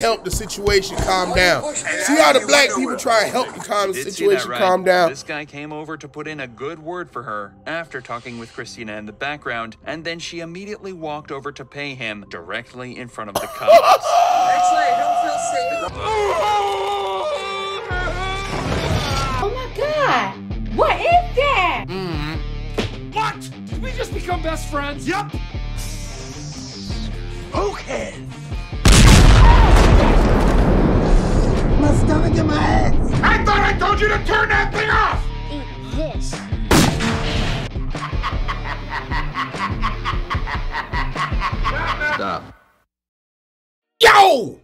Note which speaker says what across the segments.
Speaker 1: help the situation calm down. See how the black people try to help the calm
Speaker 2: Did
Speaker 1: situation
Speaker 2: right.
Speaker 1: calm down.
Speaker 2: This guy came over to put in a good word for her after talking with Christina in the background, and then she immediately walked over to pay him directly in front of the cops.
Speaker 3: Actually, I don't feel safe.
Speaker 4: Oh my god! What is that? Mm.
Speaker 5: What? Did we just become best friends? Yep. Okay.
Speaker 6: My stomach and my ass.
Speaker 5: I thought I told you to turn that thing off.
Speaker 4: Eat this.
Speaker 2: Stop.
Speaker 1: Yo!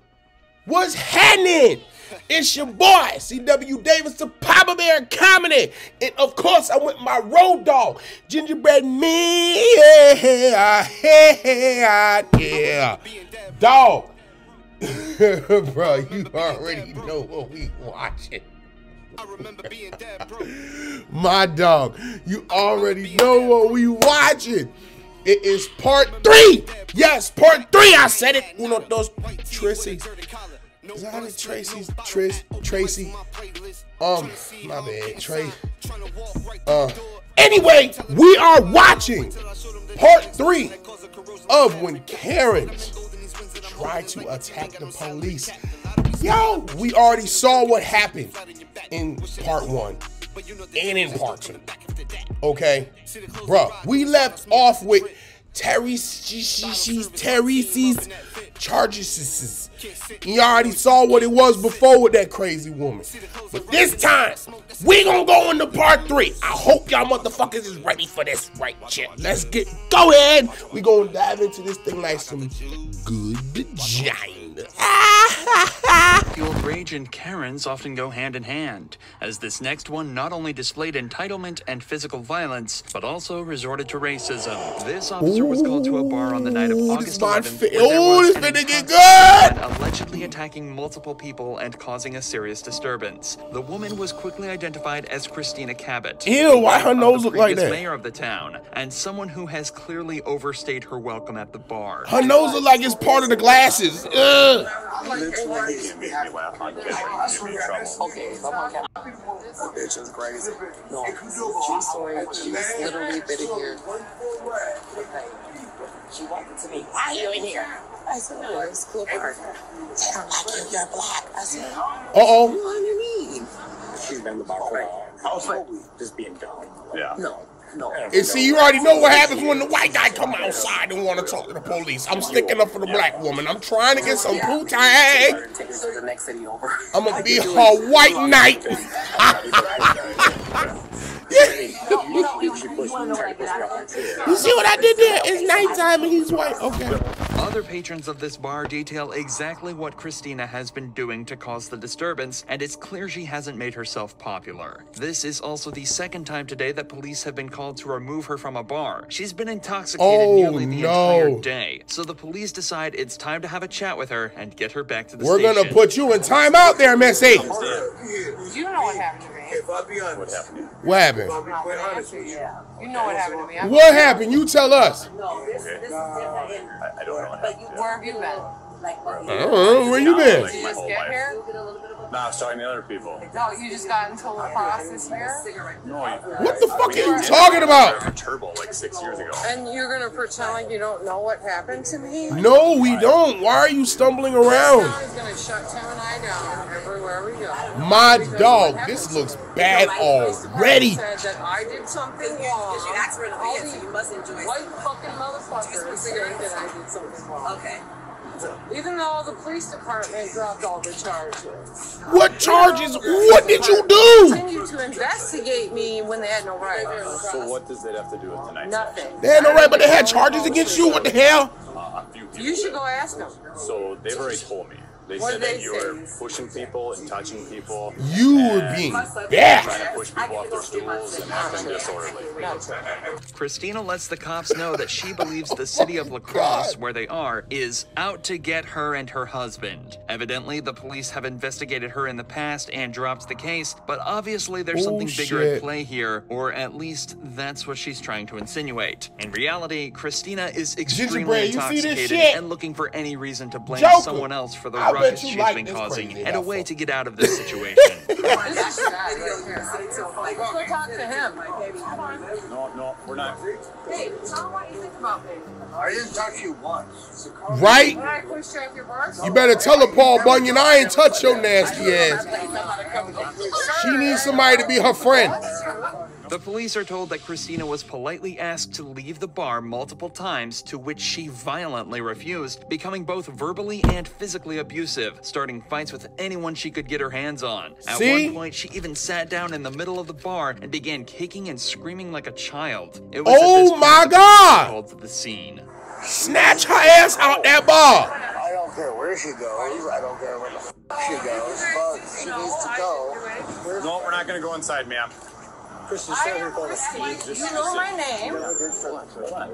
Speaker 1: What's happening? It's your boy, CW Davis, the Poppa Bear Comedy. And of course, I went my road dog, Gingerbread Me. Yeah, yeah, yeah. Dog. Bro, you already know what we watching. I remember being dead, bro. My dog, you already know what we watching. It is part three. Yes, part three. I said it. Uno, dos, Tracy. Is that it? Tracy's Tris Tracy? Um, my bad, Trey. Uh, anyway, we are watching part three of when Karens try to attack the police. Yo, we already saw what happened in part one and in part two. Okay, bro, we left off with Terry, she, she, she's Terry's charges. You already saw what it was before with that crazy woman. But this time, we gonna go into part three. I hope y'all motherfuckers is ready for this right here. Let's get go ahead. We gonna dive into this thing like some good vagina.
Speaker 2: Fueled rage and Karens often go hand in hand, as this next one not only displayed entitlement and physical violence, but also resorted to racism. This officer was called to a bar on the night of
Speaker 1: Ooh,
Speaker 2: August
Speaker 1: this might
Speaker 2: 11th.
Speaker 1: fit-
Speaker 2: where there was
Speaker 1: this
Speaker 2: an
Speaker 1: finna get good!
Speaker 2: Allegedly attacking multiple people and causing a serious disturbance. The woman was quickly identified as Christina Cabot.
Speaker 1: Ew, why her nose
Speaker 2: the
Speaker 1: look like
Speaker 2: previous
Speaker 1: that?
Speaker 2: Mayor of the town, and someone who has clearly overstayed her welcome at the bar.
Speaker 1: Her nose look like it's part of the glasses. Ugh.
Speaker 3: Bitch is crazy. No, true story. She was literally been in here. She walked to me. Why are you in here? I said, oh, it's cool part. They don't like you. You're black. I said,
Speaker 1: Uh oh.
Speaker 3: what do you mean?
Speaker 7: She's been in the bar for like, just being dumb. Yeah.
Speaker 3: No, no.
Speaker 1: And see, you already know what happens when the white guy come outside and want to talk to the police. I'm sticking up for the black woman. I'm trying to get some poo tag.
Speaker 3: Take her to the next city over.
Speaker 1: I'm gonna be her white knight. you see what I did there? It's nighttime and he's white. Okay.
Speaker 2: Other patrons of this bar detail exactly what Christina has been doing to cause the disturbance, and it's clear she hasn't made herself popular. This is also the second time today that police have been called to remove her from a bar. She's been intoxicated
Speaker 1: Oh,
Speaker 2: nearly the
Speaker 1: no.
Speaker 2: entire day, so the police decide it's time to have a chat with her and get her back to the
Speaker 1: We're
Speaker 2: station.
Speaker 1: gonna put you in timeout there, Missy.
Speaker 8: You know what happened to me.
Speaker 7: What happened?
Speaker 1: What happened?
Speaker 8: I'm not gonna answer you. You know what happened to me. I'm-
Speaker 1: What happened? You tell us.
Speaker 7: I, I don't know happened.
Speaker 8: Oh, where have you been?
Speaker 1: I don't know. Where you been?
Speaker 8: Did you just get here?
Speaker 7: Nah, I was talking to other people.
Speaker 8: No, you just got into the process here?
Speaker 7: No,
Speaker 1: What the fuck are you talking about?
Speaker 7: Turbo like six years ago.
Speaker 8: And you're gonna pretend like you don't know what happened to me?
Speaker 1: No, we don't. Why are you stumbling around?
Speaker 8: Gonna shut town and I down everywhere we go.
Speaker 1: My
Speaker 8: Because
Speaker 1: dog, this looks bad
Speaker 8: The police
Speaker 1: already.
Speaker 8: Said that I did something wrong.
Speaker 3: Because you asked for an
Speaker 8: All
Speaker 3: opinion, so you must enjoy
Speaker 8: White
Speaker 3: something.
Speaker 8: fucking motherfuckers think that I did something wrong.
Speaker 3: Okay.
Speaker 8: Even though the police department dropped all the charges.
Speaker 1: What charges? What did you do?
Speaker 8: Continued to investigate me when they had no right.
Speaker 7: So what does that have to do with tonight's
Speaker 8: Nothing.
Speaker 1: They had no right, but they had charges against you. What the hell?
Speaker 7: Uh, a few people.
Speaker 8: You should go ask them.
Speaker 7: So they've already told me. They
Speaker 8: What
Speaker 7: said
Speaker 8: did
Speaker 7: that you were pushing people and touching people.
Speaker 1: You were
Speaker 7: and
Speaker 1: being
Speaker 7: Trying to push people off their stools and acting disorderly.
Speaker 2: Christina lets the cops know that she believes the city of La Crosse, oh where they are, is out to get her and her husband. Evidently, the police have investigated her in the past and dropped the case, but obviously there's
Speaker 1: Oh,
Speaker 2: something bigger
Speaker 1: shit.
Speaker 2: at play here, or at least that's what she's trying to insinuate. In reality, Christina is extremely
Speaker 1: Gingerbread, you see this
Speaker 2: intoxicated and looking for any reason to blame
Speaker 1: Joker.
Speaker 2: someone else for the
Speaker 1: I bet
Speaker 2: ruckus
Speaker 1: you
Speaker 2: she's
Speaker 1: like
Speaker 2: been causing
Speaker 1: crazy
Speaker 2: and a way to get out of this situation.
Speaker 8: This is sad right here. Let's go talk to him.
Speaker 7: No, no, we're not.
Speaker 8: Hey, tell him what you think about me.
Speaker 7: I didn't touch you once.
Speaker 1: Right?
Speaker 8: When I pushed you off your bar
Speaker 1: You better tell her, Paul Bunyan, I ain't touch your nasty ass. She needs somebody to be her friend.
Speaker 2: The police are told that Christina was politely asked to leave the bar multiple times, to which she violently refused, becoming both verbally and physically abusive, starting fights with anyone she could get her hands on. At
Speaker 1: See?
Speaker 2: one point, she even sat down in the middle of the bar and began kicking and screaming like a child. It was at
Speaker 1: Oh
Speaker 2: this point
Speaker 1: my
Speaker 2: that the
Speaker 1: God!
Speaker 2: Called to the scene.
Speaker 1: Snatch her ass out that bar.
Speaker 7: I don't care where she goes. I don't care where the f- she goes. But she needs to go. No, we're not going to go inside, ma'am. Christian,
Speaker 8: I am Christy. You know my name.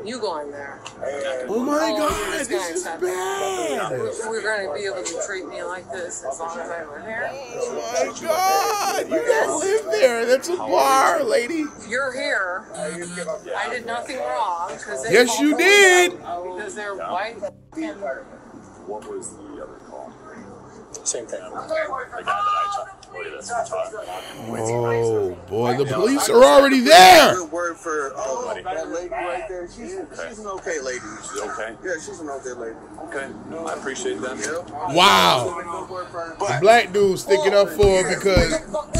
Speaker 8: You go in there.
Speaker 1: Oh, oh my
Speaker 8: Oh,
Speaker 1: God,
Speaker 8: this
Speaker 1: this
Speaker 8: guy
Speaker 1: is
Speaker 8: said
Speaker 1: bad.
Speaker 8: We're going to be able to treat me like this as long as I live here.
Speaker 1: Oh my God, you gotta live there. That's a bar, lady.
Speaker 8: If you're here, I did nothing wrong. they
Speaker 1: Yes, you did.
Speaker 8: Because they're white and
Speaker 7: What was the other call? Same thing. The guy that I talked Look at this. Talk.
Speaker 1: Oh boy, the police are already there.
Speaker 9: Good word for oh, that lady right there. She's, she's an okay lady.
Speaker 7: She's okay.
Speaker 9: Yeah, she's an okay lady.
Speaker 7: Okay. I appreciate that.
Speaker 1: Wow.
Speaker 9: Good word for her.
Speaker 1: The black dude sticking up oh, for her because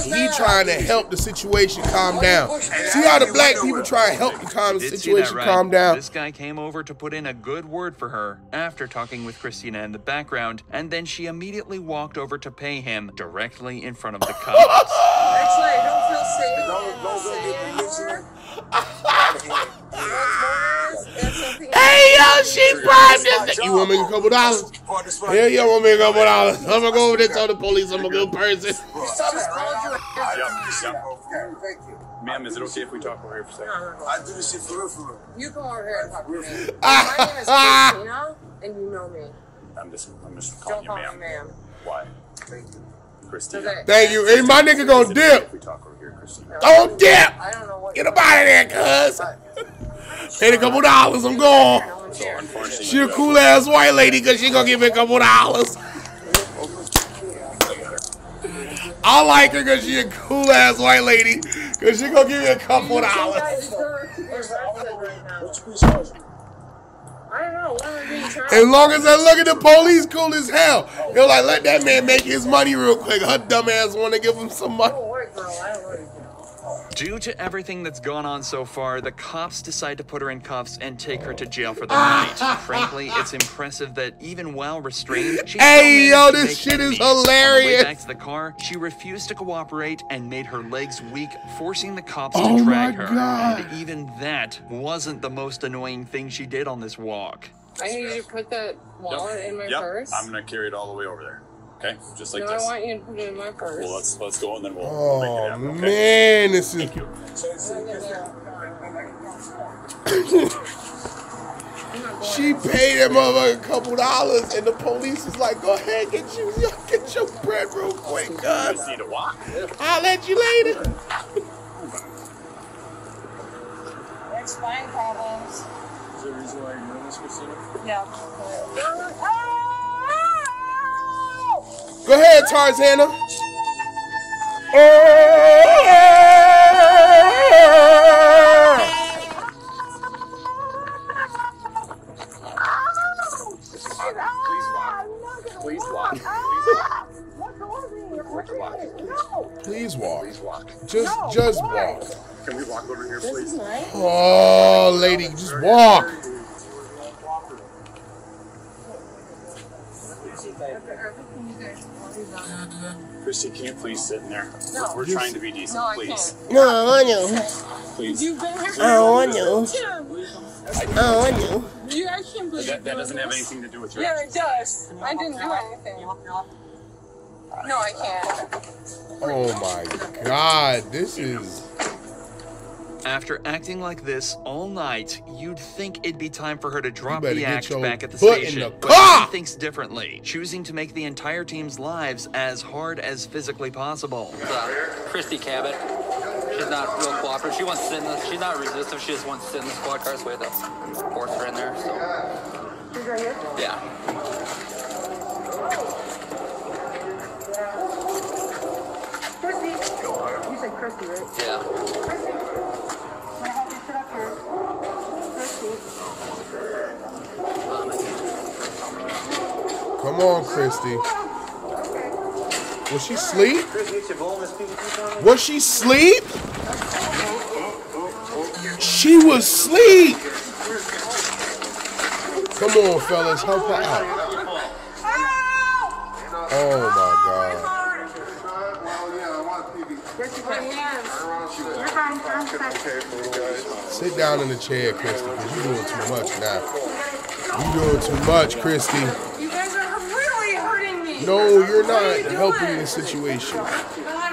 Speaker 1: he trying to help the situation calm down. See how the black people try to help you calm the
Speaker 2: Did see that
Speaker 1: situation
Speaker 2: right.
Speaker 1: calm down?
Speaker 2: This guy came over to put in a good word for her after talking with Christina in the background, and then she immediately walked over to pay him directly in front of the cops.
Speaker 8: Actually, I don't feel safe.
Speaker 9: Don't, don't go get permission.
Speaker 1: Hey yo, she bribed this. You want me a couple dollars? Hell yeah, want me a couple dollars. I'm gonna go over there tell the police I'm a good person.
Speaker 9: Thank you.
Speaker 7: Ma'am, is it okay if we talk over here for a second?
Speaker 9: I do this shit for real, for real.
Speaker 8: You come over here and talk to me. My name is Christina, and you know me.
Speaker 7: I'm just, I'm just calling
Speaker 8: Don't
Speaker 7: you ma'am.
Speaker 8: ma'am.
Speaker 7: Why? Thank
Speaker 8: you. Christina.
Speaker 1: Thank you. Hey, my nigga gonna
Speaker 7: Is it okay
Speaker 1: dip.
Speaker 7: If we talk over here, Christina.
Speaker 1: Don't dip.
Speaker 8: I don't know what
Speaker 1: Get up out of there, cuz. Paid a couple dollars, I'm gone. She a cool ass white lady because she gonna give me a couple dollars. I like her because she a cool ass white lady because she gonna give me a couple dollars.
Speaker 8: You're?
Speaker 1: As long as I look at the police, cool as hell. They're like, let that man make his money real quick. Her dumb ass want to give him some money.
Speaker 2: Due to everything that's gone on so far, the cops decide to put her in cuffs and take her to jail for the ah. night. Frankly, it's impressive that even while restrained, she
Speaker 1: Hey, yo,
Speaker 2: managed to
Speaker 1: this
Speaker 2: make
Speaker 1: shit is
Speaker 2: enemies. On the way
Speaker 1: hilarious.
Speaker 2: back to the car, she refused to cooperate and made her legs weak, forcing the cops
Speaker 1: Oh
Speaker 2: to drag
Speaker 1: my
Speaker 2: her.
Speaker 1: God.
Speaker 2: And even that wasn't the most annoying thing she did on this walk.
Speaker 8: I need you to put that wallet in my
Speaker 7: Yep.
Speaker 8: purse.
Speaker 7: I'm gonna carry it all the way over there. Okay, just like
Speaker 8: no, I want you to put it in my purse.
Speaker 7: Well, let's let's go and then we'll, we'll make it
Speaker 1: Oh
Speaker 7: happen. Okay?
Speaker 1: man, this is.
Speaker 7: Thank you.
Speaker 1: She paid that motherfucker a couple dollars, and the police was like, "Go ahead, get you, get your bread real quick,
Speaker 7: You need to walk.
Speaker 1: I'll let you later."
Speaker 8: That's fine problems.
Speaker 7: Is there a reason why you're doing this, Christina?
Speaker 8: Yeah. Ah!
Speaker 1: Go ahead, Tarzana.
Speaker 7: Please walk. Please walk.
Speaker 1: Please walk.
Speaker 7: Please walk.
Speaker 1: Just, just walk.
Speaker 7: Can we walk over here, please?
Speaker 1: Oh, lady, just walk.
Speaker 7: Christy, can you please sit in there?
Speaker 8: No.
Speaker 7: We're, we're trying to be decent,
Speaker 8: No, I
Speaker 7: please.
Speaker 8: can't.
Speaker 1: No, I know.
Speaker 7: Please.
Speaker 8: You've been here for
Speaker 1: Oh, I
Speaker 8: a
Speaker 1: know.
Speaker 8: long time.
Speaker 1: Oh, I know.
Speaker 8: You, I can't believe
Speaker 7: That, that doesn't have anything to do with your
Speaker 8: Yeah, it does. I didn't do anything. No, I can't.
Speaker 1: Oh my God, this is.
Speaker 2: After acting like this all night, you'd think it'd be time for her to drop the act back at the station.
Speaker 1: The
Speaker 2: but she thinks differently, choosing to make the entire team's lives as hard as physically possible.
Speaker 10: Uh, Christy Cabot. She's not real cooperative. She wants to sit in the, she's not resistive. She just wants to sit in the squad car. That's way the force her in there. So.
Speaker 8: She's right here?
Speaker 10: Yeah.
Speaker 8: Christy, right? Yeah. Christy.
Speaker 1: Come on, Christy. Was she sleep? Was she sleep? She was sleep. Come on, fellas, help her out. Oh my God. Sit down in the chair, Christy, because you're doing too much now. You're doing too much, Christy.
Speaker 8: You guys are really hurting me.
Speaker 1: No, you're
Speaker 8: are you
Speaker 1: not helping
Speaker 8: doing?
Speaker 1: the situation.
Speaker 8: God,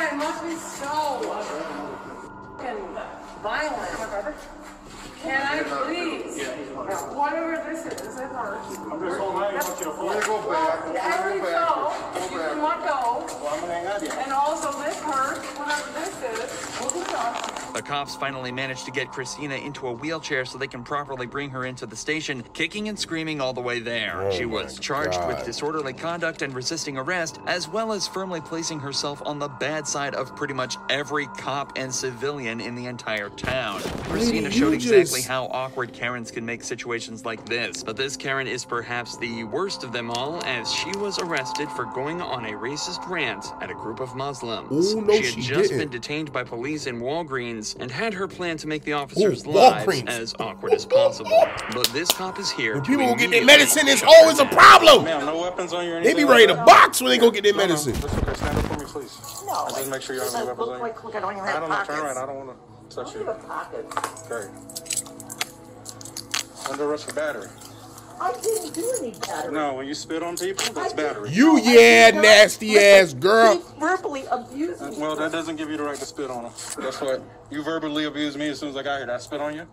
Speaker 8: I must be so fucking violent. Can I please? Whatever this is, it hurts.
Speaker 7: I'm just holding on. I want you to go back.
Speaker 8: As you go, you cannot go.
Speaker 7: Well, I'm gonna hang on to.
Speaker 8: And also this hurts, whatever this is. We'll be talking.
Speaker 2: The cops finally managed to get Christina into a wheelchair so they can properly bring her into the station, kicking and screaming all the way there.
Speaker 1: Oh
Speaker 2: she was charged with disorderly conduct and resisting arrest, as well as firmly placing herself on the bad side of pretty much every cop and civilian in the entire town. Christina showed exactly how awkward Karens can make situations like this, but this Karen is perhaps the worst of them all, as she was arrested for going on a racist rant at a group of Muslims.
Speaker 1: Ooh, no,
Speaker 2: she had
Speaker 1: she
Speaker 2: just
Speaker 1: didn't.
Speaker 2: been detained by police in Walgreens and had her plan to make the officers'
Speaker 1: Ooh,
Speaker 2: lives
Speaker 1: Walgreens.
Speaker 2: as awkward as possible. But this cop is here.
Speaker 1: When people go get their medicine, it's always a problem.
Speaker 7: Ma'am, no weapons on you or
Speaker 1: They be ready to
Speaker 7: like
Speaker 1: box when they go get their
Speaker 7: No, no,
Speaker 1: medicine.
Speaker 7: That's okay. Stand up for me, please.
Speaker 3: No,
Speaker 7: I'll just make sure you don't have any weapons on you.
Speaker 3: Like, look, I don't even
Speaker 7: I don't know. Turn around. I don't want to touch
Speaker 3: I
Speaker 7: you.
Speaker 3: don't have pockets.
Speaker 7: Great. Under arrest for battery.
Speaker 3: I didn't do any battery.
Speaker 7: No, when you spit on people, that's battery.
Speaker 1: You yeah, nasty ass girl.
Speaker 3: Verbally abused me.
Speaker 7: Well, that doesn't give you the right to spit on them. That's what you verbally abused me as soon as I got here. Did I spit on you?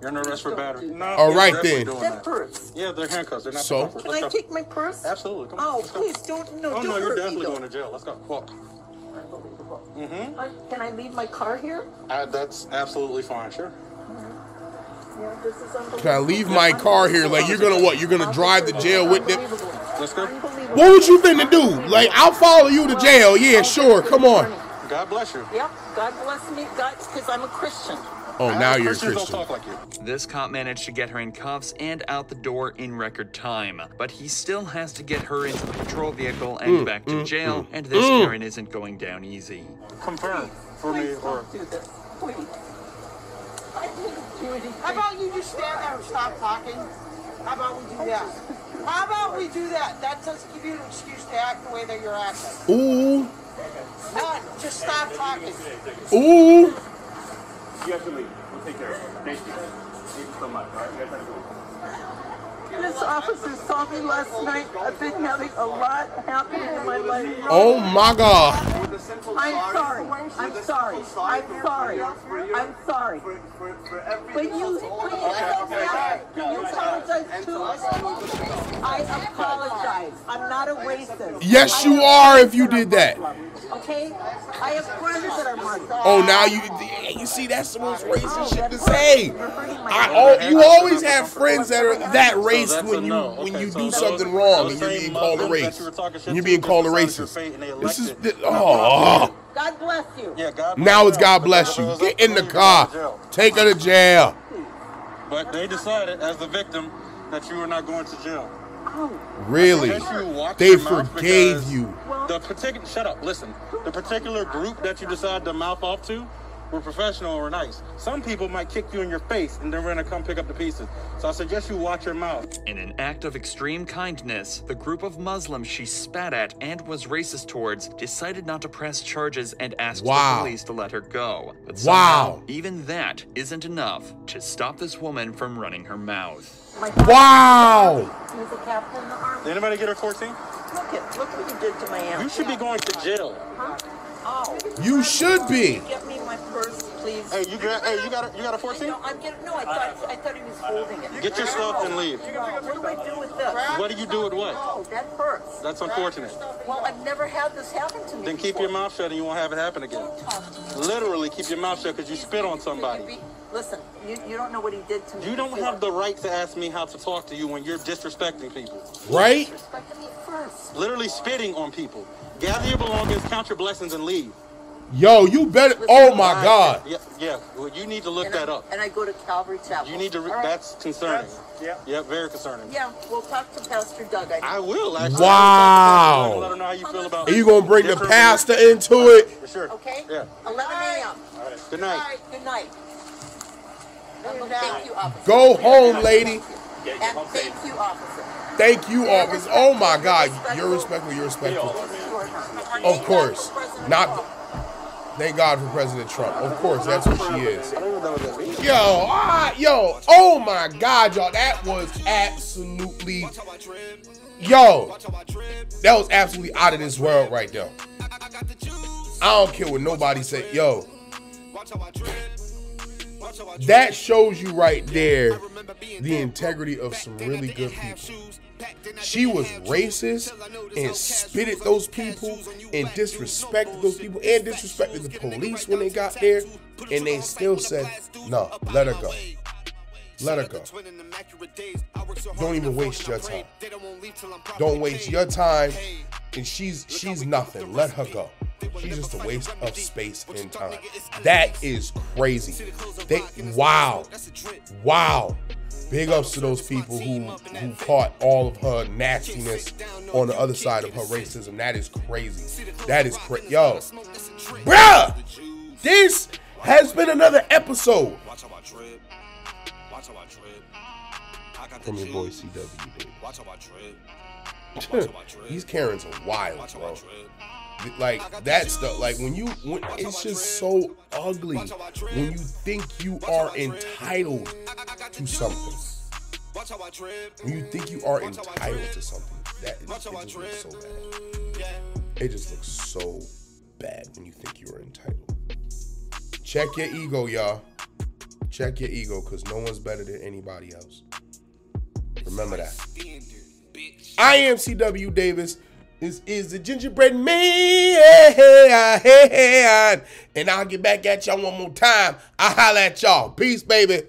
Speaker 7: You're under arrest for battery. No.
Speaker 1: All
Speaker 7: you're
Speaker 1: right,
Speaker 7: definitely
Speaker 1: then.
Speaker 3: That
Speaker 7: that.
Speaker 3: purse.
Speaker 7: Yeah, they're handcuffs. They're not
Speaker 1: So?
Speaker 7: handcuffs.
Speaker 3: Can
Speaker 7: Let's
Speaker 3: I
Speaker 7: go.
Speaker 3: take my purse?
Speaker 7: Absolutely. Come on.
Speaker 3: Oh,
Speaker 7: let's go.
Speaker 3: please don't. No,
Speaker 7: Oh
Speaker 3: don't
Speaker 7: no, you're
Speaker 3: hurt
Speaker 7: definitely
Speaker 3: me,
Speaker 7: going to jail. Let's go. Walk.
Speaker 3: Unbelievable.
Speaker 7: Mm-hmm.
Speaker 3: I, can I leave my car here?
Speaker 7: Uh, that's absolutely fine. Sure.
Speaker 1: Can I leave my car here? Like you're gonna what? You're gonna drive to jail with them?
Speaker 7: Let's go.
Speaker 1: What would you finna do? Like I'll follow you to jail. Yeah, sure. Come on.
Speaker 7: God bless you.
Speaker 3: Yep. God bless me, God, because I'm a Christian.
Speaker 1: Oh, now
Speaker 7: Uh,
Speaker 1: you're a
Speaker 7: Christians
Speaker 1: Christian.
Speaker 7: don't talk like you.
Speaker 2: This cop managed to get her in cuffs and out the door in record time, but he still has to get her into the patrol vehicle and
Speaker 1: Mm,
Speaker 2: back to jail, and this Karen isn't going down easy.
Speaker 7: Confirm for me
Speaker 3: Please
Speaker 7: or
Speaker 3: don't do this. Please. I didn't do anything.
Speaker 11: How about you just stand there and stop talking? How about we do that? How about we do that? That doesn't give you an excuse to act the way that you're acting.
Speaker 1: Ooh,
Speaker 11: None. Just stop talking.
Speaker 1: ooh.
Speaker 9: You have to leave. We'll take care of it. Thank you. Thank you so much. All right, you guys have a good one.
Speaker 3: This officer saw me last night. I've been having a lot happening in my life.
Speaker 1: Oh my God.
Speaker 3: I'm sorry. I'm sorry. I'm sorry. I'm sorry. But you, but you help me out. Can you apologize too? I apologize. I'm not a racist.
Speaker 1: Yes, you are. If you did that.
Speaker 3: Okay? I have friends that are Muslim.
Speaker 1: Oh, now you you see that's the most oh, racist shit to say. I al- you always have friends that are that race
Speaker 7: that's
Speaker 1: when you
Speaker 7: no.
Speaker 1: when
Speaker 7: Okay,
Speaker 1: you
Speaker 7: so
Speaker 1: do
Speaker 7: those-
Speaker 1: something wrong and you're
Speaker 7: same
Speaker 1: being called a
Speaker 7: Muslims
Speaker 1: race.
Speaker 7: you were talking shit
Speaker 1: And you're being called a racist.
Speaker 7: fate and they
Speaker 1: This is
Speaker 7: elected.
Speaker 1: thi- oh.
Speaker 3: God bless you.
Speaker 7: Yeah, God
Speaker 1: Now it's. God bless you. Get in the car. Take her to jail.
Speaker 7: But they decided, as the victim, that you were not going to jail.
Speaker 1: Really?
Speaker 7: Because you watch
Speaker 1: They forgave you.
Speaker 7: The particular, shut up, listen. The particular group that you decided to mouth off to were professional or nice. Some people might kick you in your face and then we're gonna come pick up the pieces. So I suggest you watch your mouth.
Speaker 2: In an act of extreme kindness, the group of Muslims she spat at and was racist towards decided not to press charges and asked
Speaker 1: Wow.
Speaker 2: the police to let her go. But
Speaker 1: Wow.
Speaker 2: somehow, even that isn't enough to stop this woman from running her mouth.
Speaker 3: My father-
Speaker 1: Wow.
Speaker 3: He was a captain in the army.
Speaker 7: Did anybody get her 14?
Speaker 3: Look at, look what you did to my aunt.
Speaker 7: You should be going to jail.
Speaker 3: Huh? Oh.
Speaker 1: You should be.
Speaker 3: Get purse, please.
Speaker 7: Hey, you got, hey, you got, a, you got a 14?
Speaker 3: No, I'm getting. No, I thought I thought he was holding it.
Speaker 7: Get your stuff and leave.
Speaker 3: No, what do I do with this?
Speaker 7: What do you do with what?
Speaker 3: Oh, that purse.
Speaker 7: That's unfortunate.
Speaker 3: Well, I've never had this happen to me.
Speaker 7: Then keep your mouth shut and you won't have it happen again. Literally keep your mouth shut because you spit on somebody.
Speaker 3: Listen, you, you don't know what he did to me.
Speaker 7: You don't
Speaker 3: before.
Speaker 7: have the right to ask me how to talk to you when you're disrespecting people.
Speaker 1: Right?
Speaker 3: Respect me first.
Speaker 7: Literally spitting on people. Gather your belongings, count your blessings, and leave.
Speaker 1: Yo, you better. Oh my God.
Speaker 7: Yeah, yeah. Well, you need to look
Speaker 3: And
Speaker 7: that
Speaker 3: I,
Speaker 7: up.
Speaker 3: and I go to Calvary Chapel.
Speaker 7: You need to. Re-
Speaker 3: All right.
Speaker 7: That's concerning.
Speaker 9: Yeah.
Speaker 7: Yeah, very concerning.
Speaker 3: Yeah, we'll talk to Pastor Doug. I,
Speaker 7: I will actually.
Speaker 1: Wow.
Speaker 7: Let her know how you feel about.
Speaker 1: Are you gonna bring the
Speaker 7: Different-
Speaker 1: pastor into it?
Speaker 7: For sure.
Speaker 3: Okay?
Speaker 7: Yeah.
Speaker 3: 11 a.m. All right.
Speaker 7: Good night.
Speaker 3: right, good night. And thank you, officer.
Speaker 1: Go home, lady.
Speaker 3: And thank you, officer.
Speaker 1: Thank you, officer. Oh my God, you're respectful. You're respectful. Of course, not. Thank God for President Trump. Of course, that's what she is.
Speaker 7: I don't know what that means.
Speaker 1: Yo, ah, yo, oh my God, y'all, that was absolutely, yo, that was absolutely out of this world right there. I don't care what nobody say, yo. That shows you right there the integrity of some really good people. She was racist and spit at those people and disrespected those people and disrespected the police when they got there. And they still said, no, let her go. Let her go. Don't even waste your time. Don't waste your time. And she's she's nothing. Let her go. She's just a waste of space and time. That is crazy. They wow. Wow. Big ups to those people who who caught all of her nastiness on the other side of her racism. That is crazy. That is crazy. Yo. Bruh! This has been another episode from your boy CW. These Karens are wild, bro. Like that stuff. Like when you, when, it's just so ugly when you think you are entitled to something. When you think you are entitled to something, that is, it just looks so bad. It just looks so bad when you think you are entitled. Check your ego, y'all. Check your ego, cause no one's better than anybody else. Remember that. I am CW Davis. This is the gingerbread man. And I'll get back at y'all one more time. I'll holla at y'all. Peace, baby.